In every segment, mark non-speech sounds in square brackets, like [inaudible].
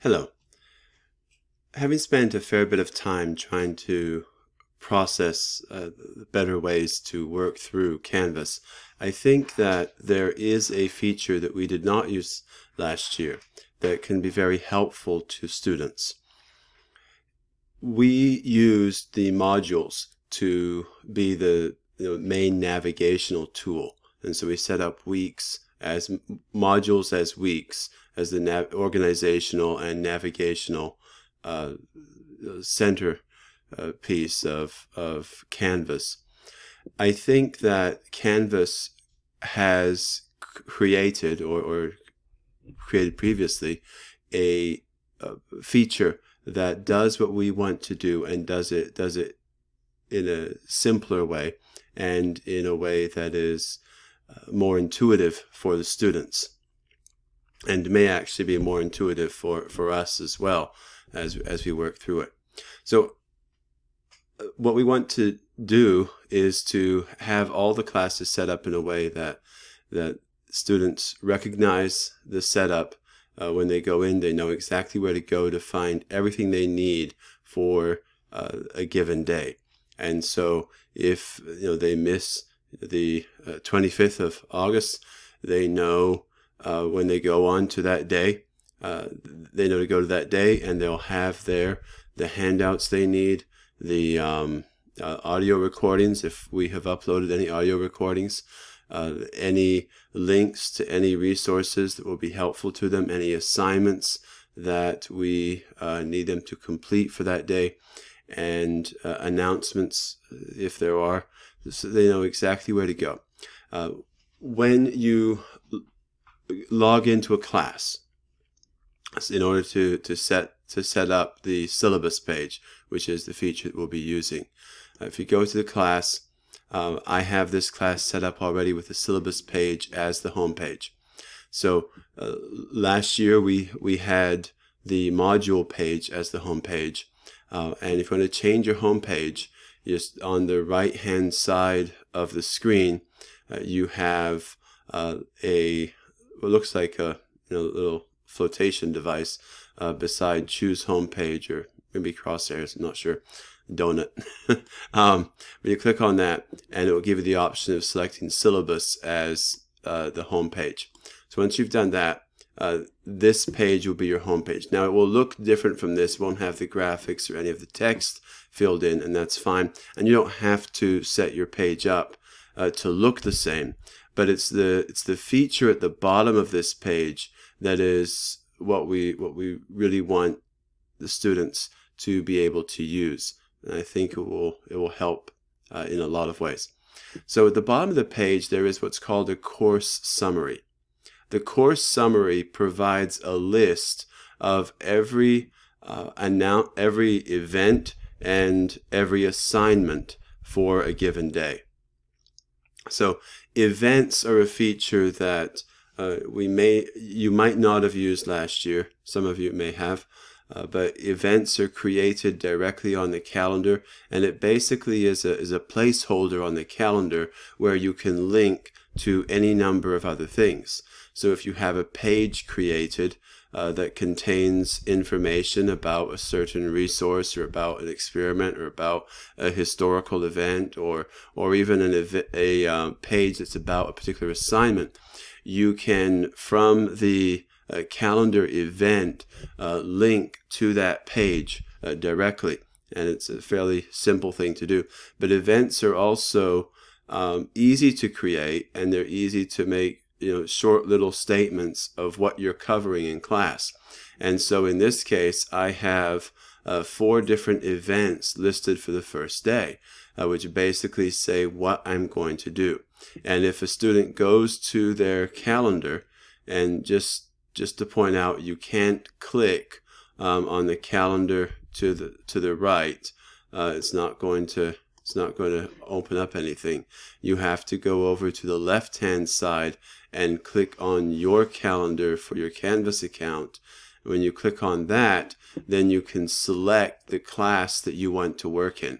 Hello. Having spent a fair bit of time trying to process uh, better ways to work through Canvas, I think that there is a feature that we did not use last year that can be very helpful to students. We used the modules to be the know, main navigational tool. And so we set up weeks as modules as weeks as the organizational and navigational uh, center uh, piece of, of Canvas. I think that Canvas has created or, or created previously a, a, feature that does what we want to do and does it does it in a simpler way and in a way that is more intuitive for the students and may actually be more intuitive for, for us as well as, as we work through it. So uh, what we want to do is to have all the classes set up in a way that that students recognize the setup uh, when they go in. They know exactly where to go to find everything they need for uh, a given day. And so if you know they miss the uh, 25th of August, they know uh, when they go on to that day, uh, they know to go to that day and they'll have there the handouts they need, the um, uh, audio recordings, if we have uploaded any audio recordings, uh, any links to any resources that will be helpful to them, any assignments that we uh, need them to complete for that day, and uh, announcements if there are, so they know exactly where to go. Uh, when you log into a class, in order to, to set to set up the syllabus page, which is the feature that we'll be using. Uh, if you go to the class, uh, I have this class set up already with the syllabus page as the home page. So uh, last year we we had the module page as the home page, uh, and if you want to change your home page, just on the right hand side of the screen, uh, you have uh, a what looks like a you know, little flotation device uh, beside choose home page or maybe crosshairs, I'm not sure, donut. [laughs] um, but you click on that and it will give you the option of selecting syllabus as uh, the home page. So once you've done that, uh, this page will be your home page. Now it will look different from this, won't have the graphics or any of the text filled in and that's fine. And you don't have to set your page up uh, to look the same, but it's the, it's the feature at the bottom of this page that is what we, what we really want the students to be able to use. And I think it will, it will help uh, in a lot of ways. So at the bottom of the page, there is what's called a course summary. The course summary provides a list of every uh, every event and every assignment for a given day. So events are a feature that uh, we may you might not have used last year. Some of you may have. Uh, but events are created directly on the calendar and it basically is a, is a placeholder on the calendar where you can link to any number of other things. So if you have a page created uh, that contains information about a certain resource or about an experiment or about a historical event or or even an a uh, page that's about a particular assignment, you can from the uh, calendar event uh, link to that page uh, directly. And it's a fairly simple thing to do. But events are also um, easy to create and they're easy to make you know short little statements of what you're covering in class. And so in this case i have uh, four different events listed for the first day uh, which basically say what i'm going to do. And if a student goes to their calendar and just just to point out you can't click um, on the calendar to the to the right uh, it's not going to it's not going to open up anything. You have to go over to the left hand side and click on your calendar for your Canvas account. When you click on that, then you can select the class that you want to work in.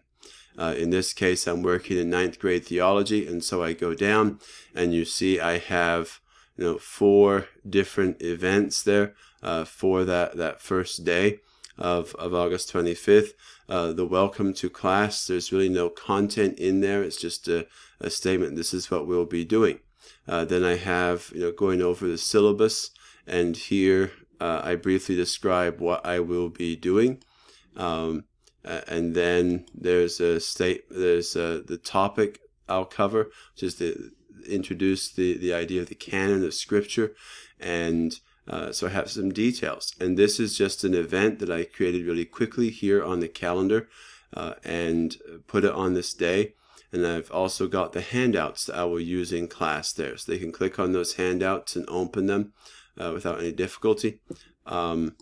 Uh, in this case, I'm working in ninth grade theology, and so I go down and you see I have you know four different events there. uh, for that, that first day of, of August 25th. Uh, the welcome to class, there's really no content in there. It's just a, a statement. This is what we'll be doing. Uh, then I have, you know, going over the syllabus, and here uh, I briefly describe what I will be doing. Um, and then there's a state, there's a, the topic I'll cover, which is the introduce the, the idea of the canon of scripture. And uh, so I have some details. And this is just an event that I created really quickly here on the calendar uh, and put it on this day. And I've also got the handouts that I will use in class there. So they can click on those handouts and open them uh, without any difficulty. Um,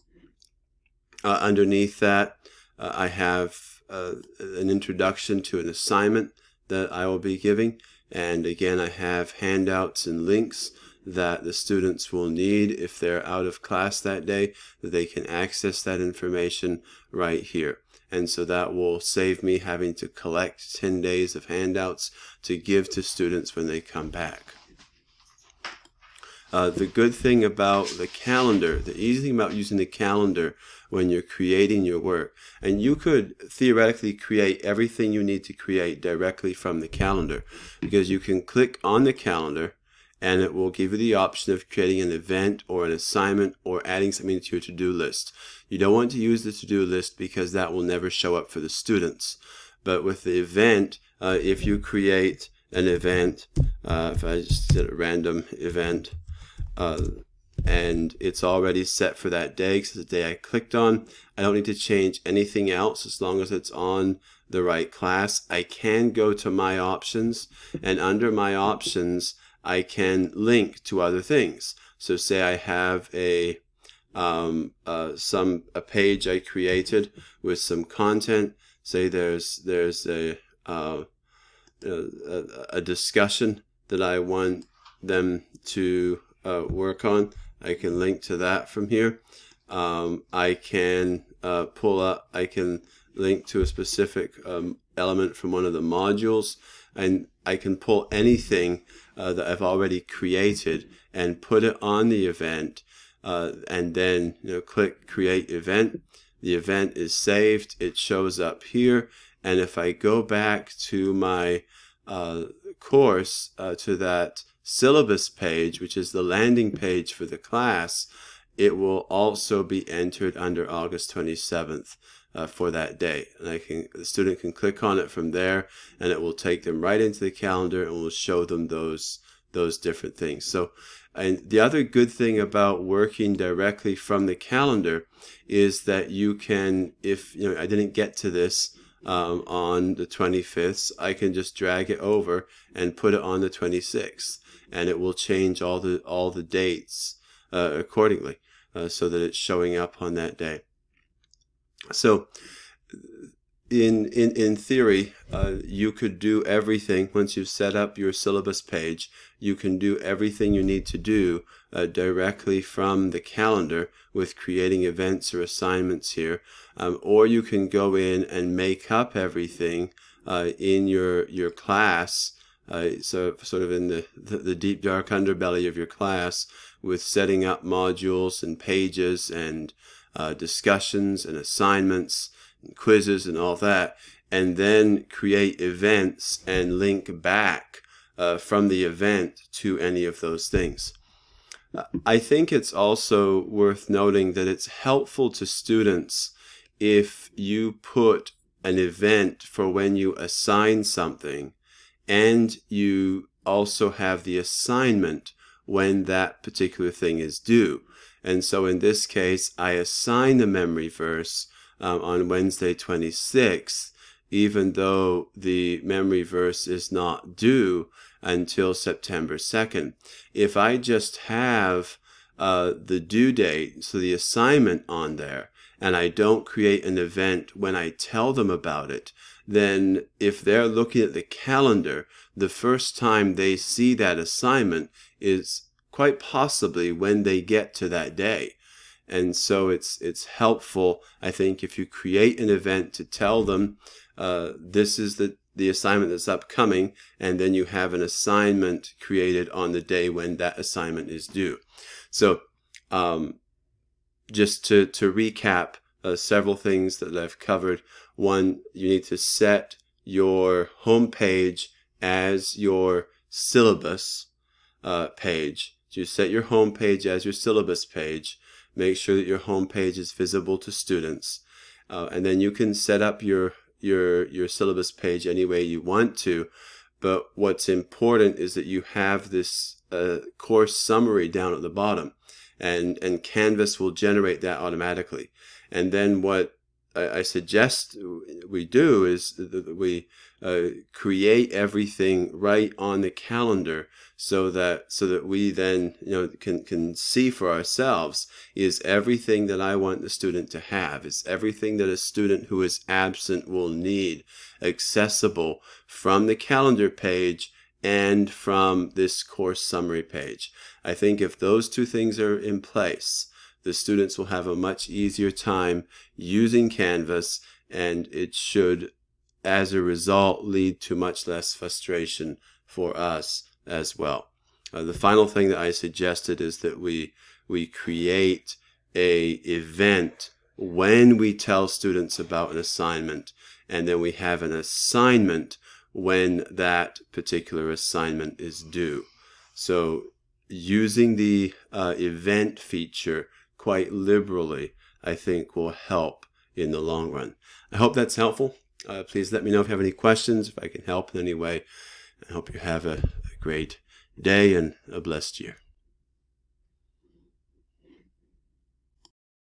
uh, underneath that, uh, I have an introduction to an assignment that I will be giving. And again, I have handouts and links that the students will need if they're out of class that day, that they can access that information right here. And so that will save me having to collect 10 days of handouts to give to students when they come back. Uh, the good thing about the calendar, the easy thing about using the calendar when you're creating your work, and you could theoretically create everything you need to create directly from the calendar because you can click on the calendar and it will give you the option of creating an event or an assignment or adding something to your to-do list. You don't want to use the to-do list because that will never show up for the students. But with the event, uh, if you create an event, uh, if I just did a random event, uh, and it's already set for that day because the day I clicked on. I don't need to change anything else as long as it's on the right class. I can go to my options and under my options, I can link to other things. So say I have a um, uh, some a page I created with some content. Say there's there's a uh, a, a discussion that I want them to uh, work on. I can link to that from here. Um, I can uh, pull up, I can link to a specific um, element from one of the modules, and I can pull anything uh, that I've already created and put it on the event, uh, and then you know click Create Event. The event is saved. It shows up here, and if I go back to my uh, course uh, to that syllabus page, which is the landing page for the class, it will also be entered under August 27th uh, for that day. And I can, the student can click on it from there and it will take them right into the calendar and will show them those, those different things. So, and the other good thing about working directly from the calendar is that you can, if, you know, I didn't get to this, um, on the 25th, I can just drag it over and put it on the 26th and it will change all the all the dates uh, accordingly uh, so that it's showing up on that day. So in in in theory, uh, you could do everything once you've set up your syllabus page. You can do everything you need to do uh, directly from the calendar with creating events or assignments here, um, or you can go in and make up everything uh, in your your class uh, so sort of in the, the, the, deep dark underbelly of your class with setting up modules and pages and uh, discussions and assignments and quizzes and all that and then create events and link back uh, from the event to any of those things. Uh, I think it's also worth noting that it's helpful to students if you put an event for when you assign something and you also have the assignment when that particular thing is due. And so in this case, I assign the memory verse um, on Wednesday 26th, even though the memory verse is not due until September 2nd. If I just have uh, the due date, so the assignment on there, and I don't create an event when I tell them about it, then if they're looking at the calendar, the first time they see that assignment is quite possibly when they get to that day. And so it's it's helpful, I think, if you create an event to tell them uh, this is the the assignment that's upcoming, and then you have an assignment created on the day when that assignment is due. So um, just to, to recap uh, several things that I've covered. One, you need to set your home page as your syllabus uh, page. So you set your home page as your syllabus page. Make sure that your home page is visible to students. Uh, and then you can set up your your your syllabus page any way you want to. But what's important is that you have this uh, course summary down at the bottom, and and Canvas will generate that automatically. And then what I, I suggest we do is that we uh, create everything right on the calendar so that so that we then you know can can see for ourselves is everything that I want the student to have is everything that a student who is absent will need accessible from the calendar page and from this course summary page. I think if those two things are in place, the students will have a much easier time using Canvas and it should, as a result, lead to much less frustration for us as well. Uh, the final thing that I suggested is that we, we create a event when we tell students about an assignment and then we have an assignment when that particular assignment is due. So using the uh, event feature quite liberally, I think will help in the long run. I hope that's helpful. Uh, please let me know if you have any questions, if I can help in any way. I hope you have a, a great day and a blessed year.